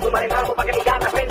Súmale mambo para que mi gata